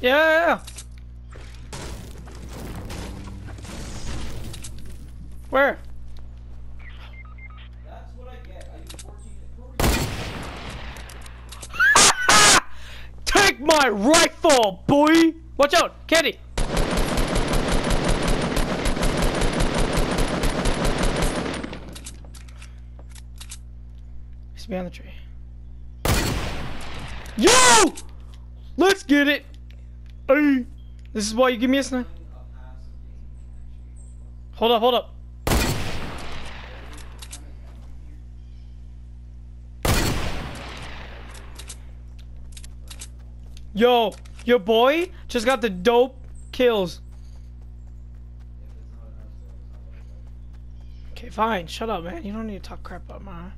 Yeah. Where? That's what I get. I use 14. Take my rifle, boy! Watch out, Candy! He's behind the tree. Yo! Let's get it! Hey! This is why you give me a snipe. Hold up, hold up. Yo, your boy just got the dope kills. Okay, fine. Shut up, man. You don't need to talk crap about my.